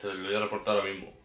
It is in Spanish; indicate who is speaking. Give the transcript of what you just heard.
Speaker 1: Te lo voy a reportar ahora mismo.